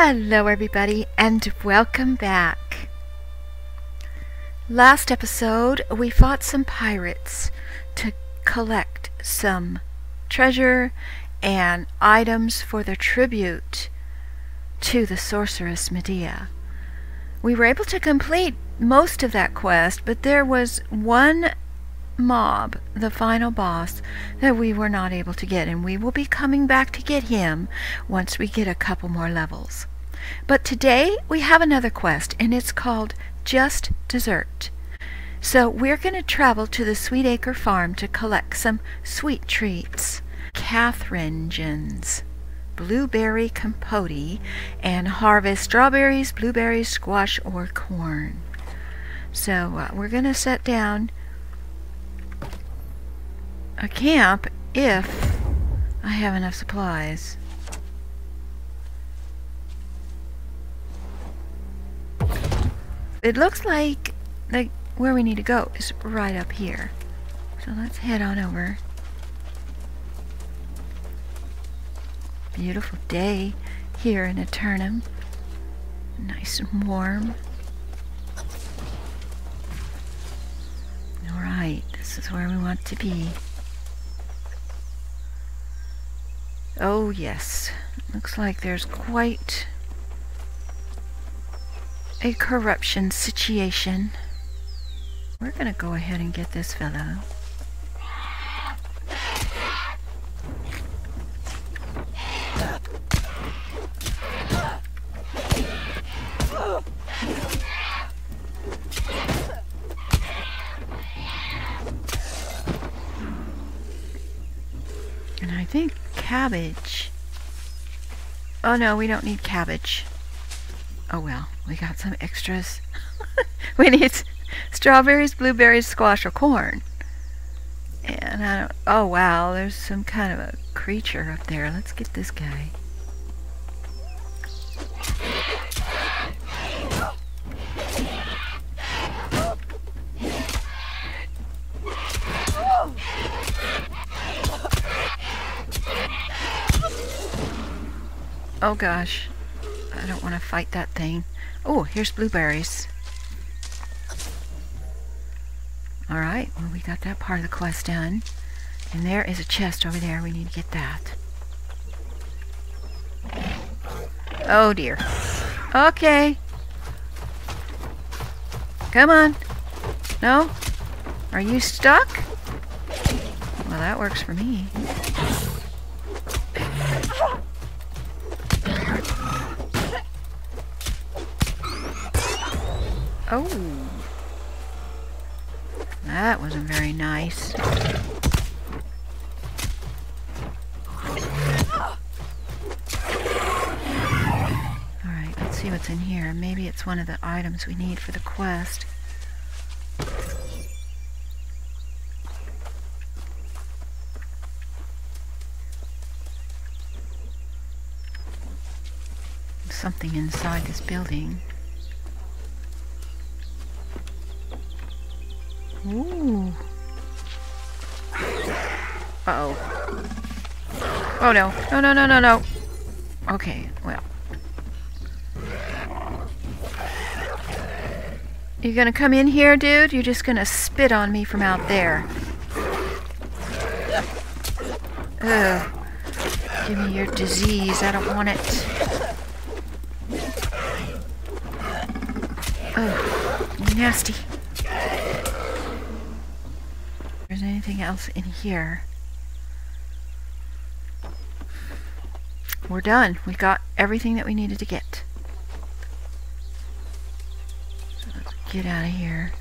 Hello, everybody, and welcome back. Last episode, we fought some pirates to collect some treasure and items for the tribute to the sorceress Medea. We were able to complete most of that quest, but there was one mob, the final boss, that we were not able to get, and we will be coming back to get him once we get a couple more levels. But today we have another quest, and it's called Just Dessert. So we're going to travel to the Sweet Acre Farm to collect some sweet treats. Catheringens, blueberry compote, and harvest strawberries, blueberries, squash, or corn. So uh, we're going to set down a camp if I have enough supplies. It looks like like where we need to go is right up here. So let's head on over. Beautiful day here in Aeternum. Nice and warm. Alright, this is where we want to be. Oh yes, looks like there's quite a corruption situation. We're gonna go ahead and get this fellow. And I think cabbage. Oh no, we don't need cabbage. Oh well, we got some extras. we need strawberries, blueberries, squash, or corn. And I don't. Oh wow, there's some kind of a creature up there. Let's get this guy. Oh gosh. I don't want to fight that thing. Oh, here's blueberries. Alright, well we got that part of the quest done. And there is a chest over there. We need to get that. Oh dear. Okay. Come on. No? Are you stuck? Well, that works for me. Oh. That wasn't very nice. Alright, let's see what's in here. Maybe it's one of the items we need for the quest. Something inside this building. Ooh. Uh-oh. Oh no. No, no, no, no, no. Okay, well. You gonna come in here, dude? You're just gonna spit on me from out there. Ugh. Give me your disease. I don't want it. Ugh. Nasty. there's anything else in here. We're done. We got everything that we needed to get. Let's get out of here.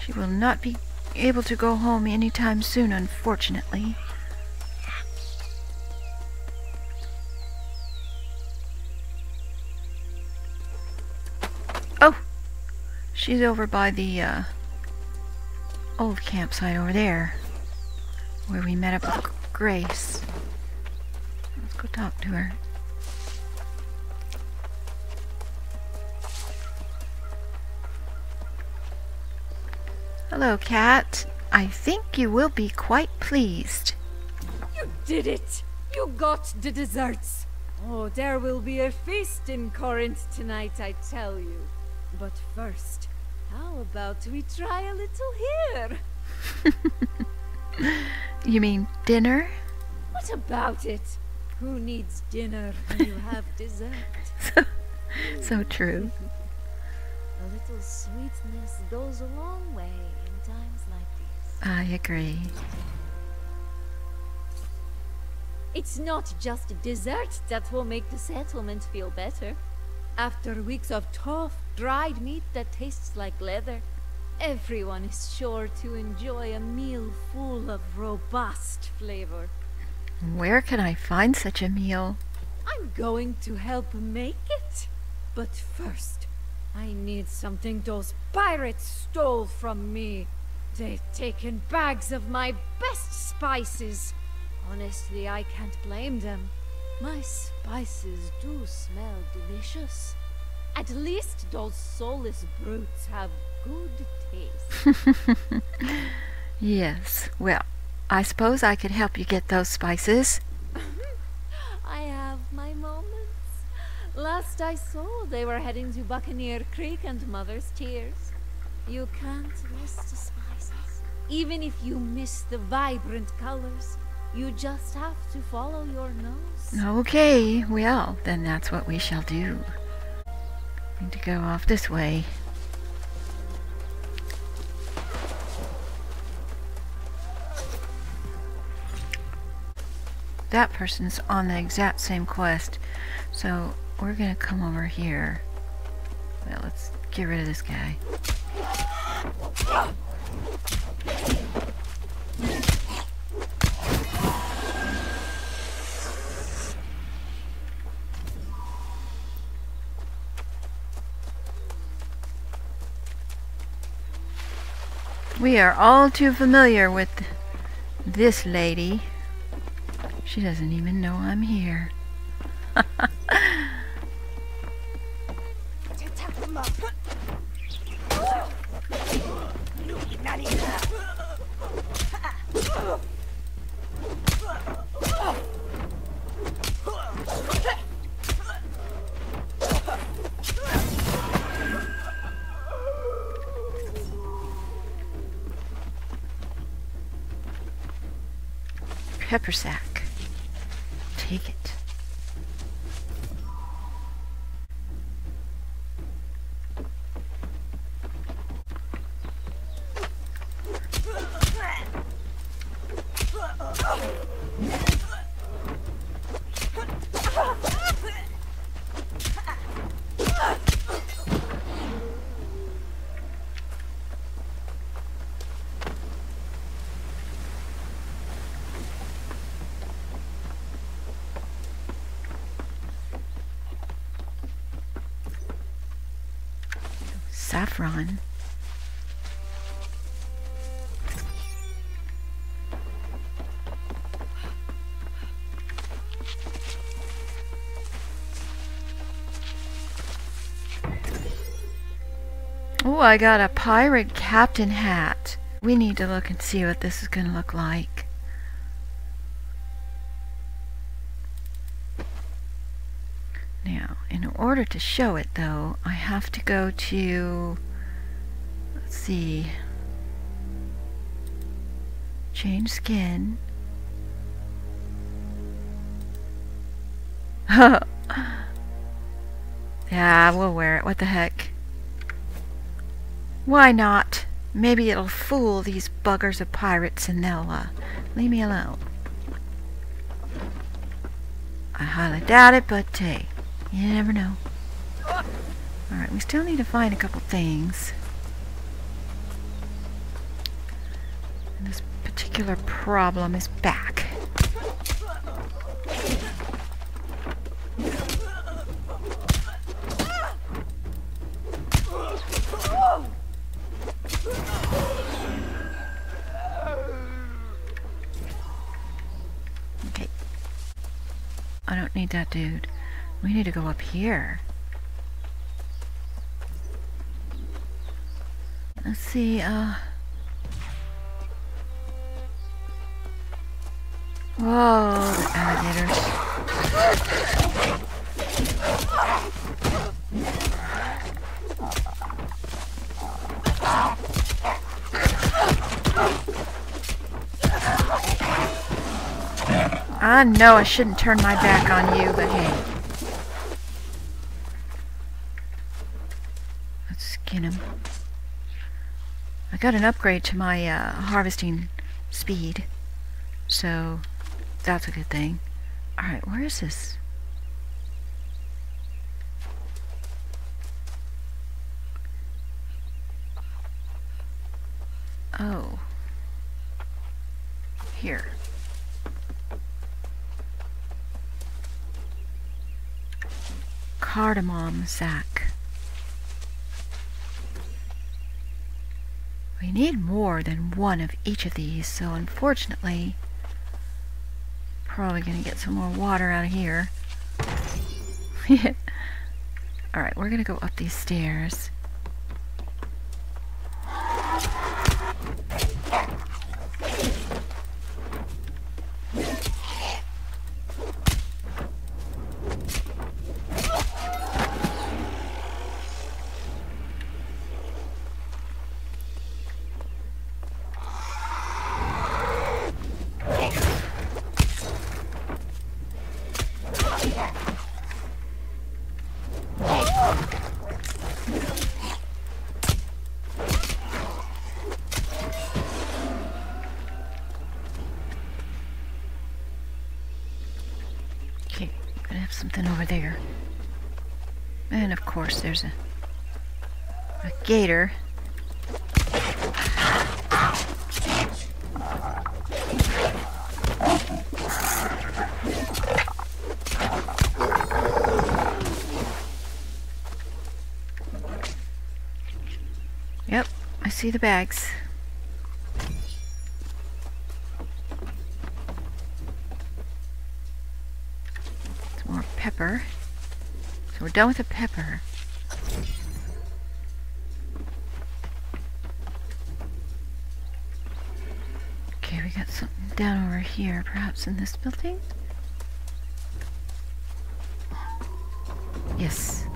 She will not be able to go home anytime soon, unfortunately. Oh! She's over by the uh, old campsite over there, where we met up with Grace. Let's go talk to her. Hello, cat. I think you will be quite pleased. You did it! You got the desserts. Oh, there will be a feast in Corinth tonight, I tell you. But first, how about we try a little here? You mean dinner? What about it? Who needs dinner when you have dessert? So true. A little sweetness goes a long way in times like these. I agree. It's not just dessert that will make the settlement feel better. After weeks of tough, dried meat that tastes like leather, everyone is sure to enjoy a meal full of robust flavor. Where can I find such a meal? I'm going to help make it. But first, I need something those pirates stole from me. They've taken bags of my best spices. Honestly, I can't blame them. My spices do smell delicious. At least those soulless brutes have good taste. Yes. Well, I suppose I could help you get those spices. I have my moments. Last I saw, they were heading to Buccaneer Creek and Mother's Tears. You can't miss the spices. Even if you miss the vibrant colors, you just have to follow your nose. Okay, well, then that's what we shall do. Need to go off this way. That person's on the exact same quest, so we're gonna come over here. Well, let's get rid of this guy. We are all too familiar with this lady. She doesn't even know I'm here. Percent. Saffron. Oh, I got a pirate captain hat. We need to look and see what this is going to look like. Now, in order to show it though, I have to go to, let's see, change skin. yeah, we'll wear it. What the heck? Why not? Maybe it'll fool these buggers of pirates and they'll uh, leave me alone. I highly doubt it, but hey, you never know. Alright, we still need to find a couple things. And this particular problem is back. Okay. I don't need that dude. We need to go up here. Let's see, uh... Whoa, the alligators. I know I shouldn't turn my back on you, but hey. Let's skin him. I got an upgrade to my uh, harvesting speed, so that's a good thing. Alright, where is this? Oh. Here. Cardamom sack. We need more than one of each of these, so unfortunately, probably going to get some more water out of here. Alright, we're going to go up these stairs. Okay, gonna have something over there. And of course there's a a gator. Yep, I see the bags. Some more pepper. So we're done with the pepper. Okay, we got something down over here, perhaps in this building? Yes.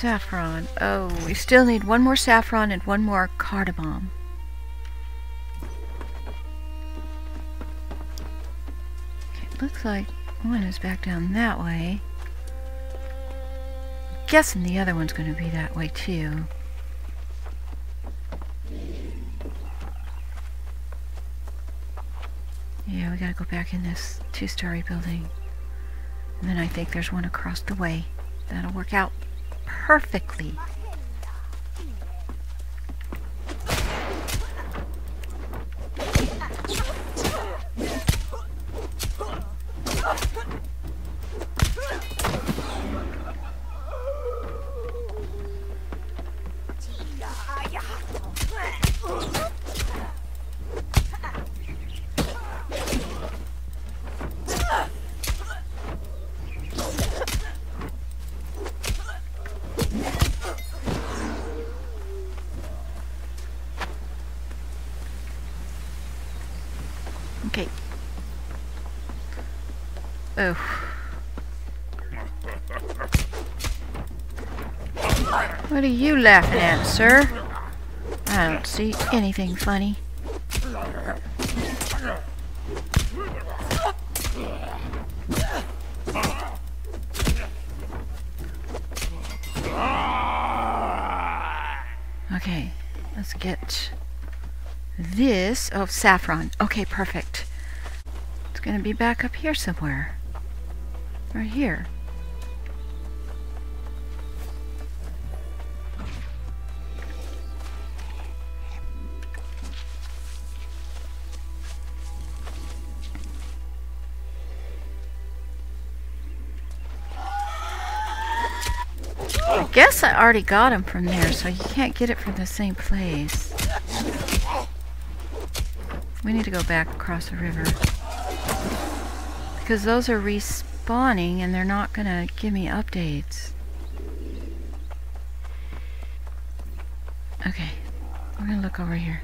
Saffron. Oh, we still need one more saffron and one more cardamom. It looks like one is back down that way. I'm guessing the other one's going to be that way too. Yeah, we gotta go back in this two-story building. And then I think there's one across the way. That'll work out perfectly. Okay. Oh. What are you laughing at, sir? I don't see anything funny. Okay, let's get this. Oh, saffron. Okay, perfect. It's gonna be back up here somewhere. Right here. I guess I already got him from there, so you can't get it from the same place. We need to go back across the river. Because those are respawning and they're not gonna give me updates. Okay, we're gonna look over here.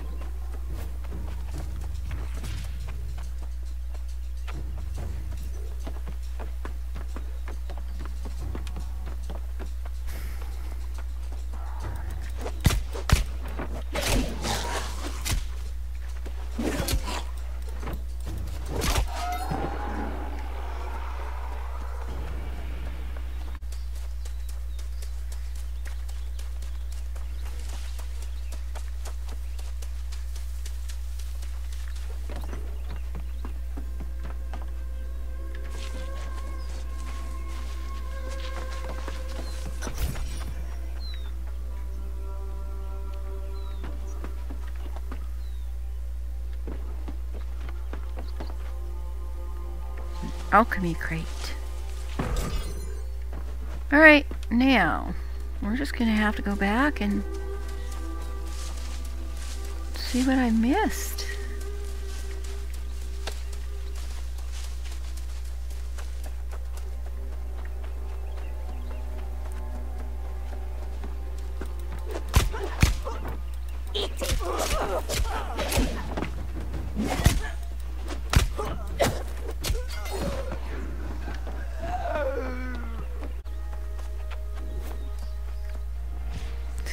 Alchemy crate. Alright, now, we're just gonna have to go back and see what I missed.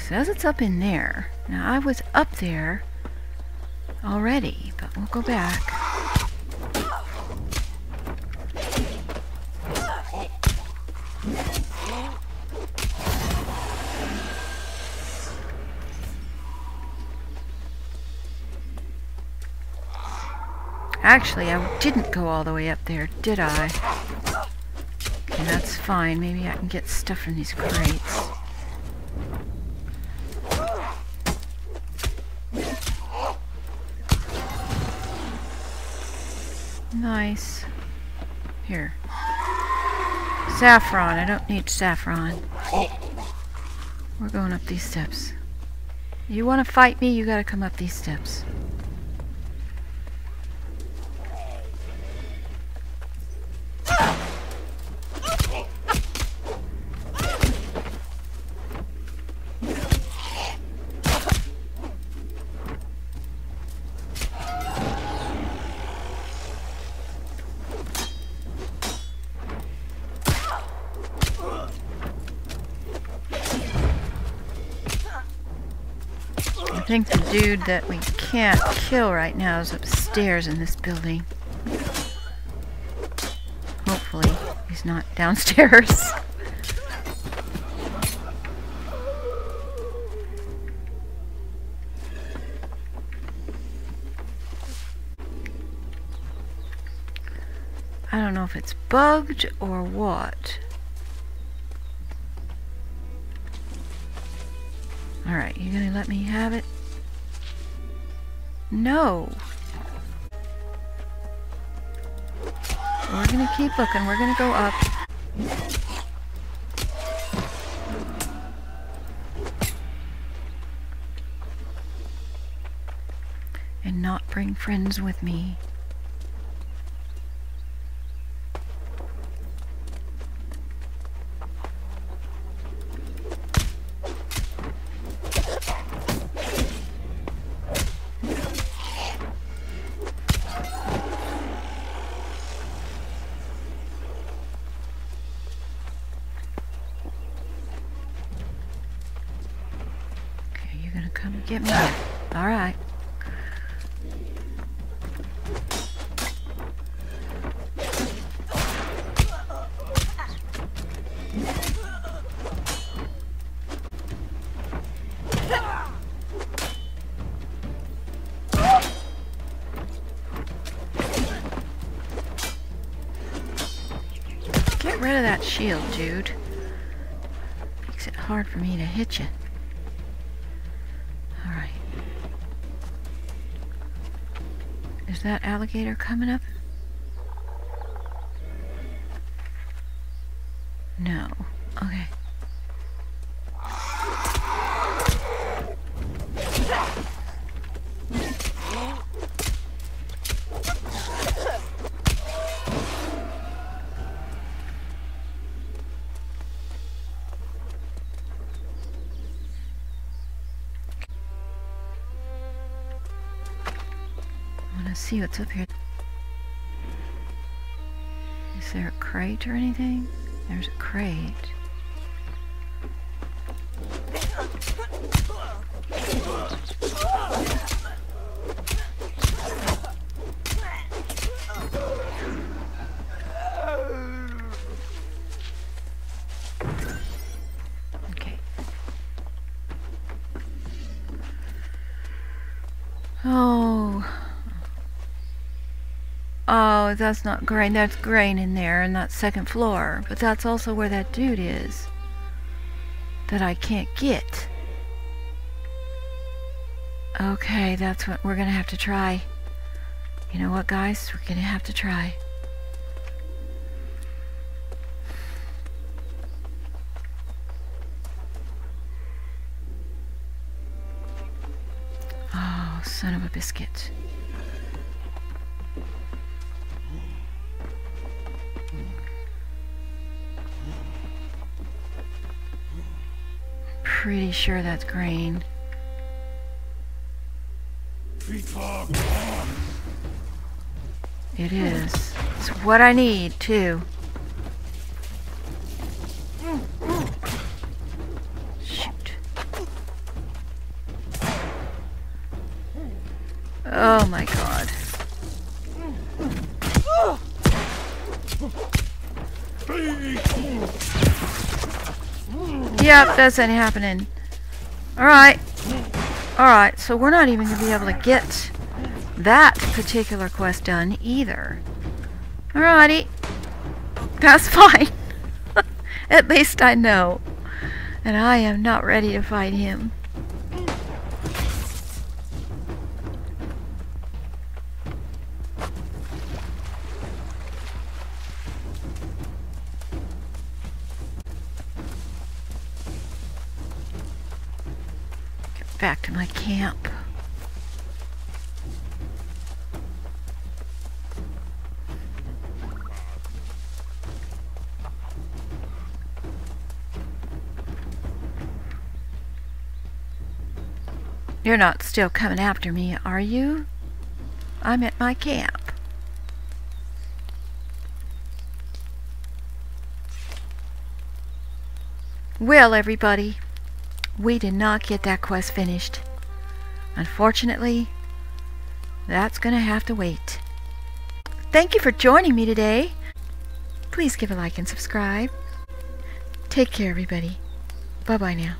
Says it's up in there. Now, I was up there already, but we'll go back. Actually, I didn't go all the way up there, did I? Okay, that's fine. Maybe I can get stuff from these crates. Nice. Here. Saffron. I don't need saffron. We're going up these steps. You want to fight me, you gotta come up these steps. I think the dude that we can't kill right now is upstairs in this building. Hopefully, he's not downstairs. I don't know if it's bugged or what. Alright, you gonna let me have it? No. We're gonna keep looking. We're gonna go up. And not bring friends with me. Okay, you're gonna come and get me. All right. Get rid of that shield, dude. Makes it hard for me to hit you. Is that alligator coming up? What's up here. Is there a crate or anything? There's a crate. Okay. Oh. Oh, that's not grain. That's grain in there in that second floor. But that's also where that dude is. That I can't get. Okay, that's what we're gonna have to try. You know what, guys? We're gonna have to try. Oh, son of a biscuit. Pretty sure that's green. It is. It's what I need, too. Shoot. Oh my god. Yep, that's ain't happening. Alright. Alright, so we're not even going to be able to get that particular quest done either. Alrighty. That's fine. At least I know. And I am not ready to fight him. Back to my camp. You're not still coming after me, are you? I'm at my camp. Well, everybody, we did not get that quest finished. Unfortunately, that's going to have to wait. Thank you for joining me today. Please give a like and subscribe. Take care, everybody. Bye-bye now.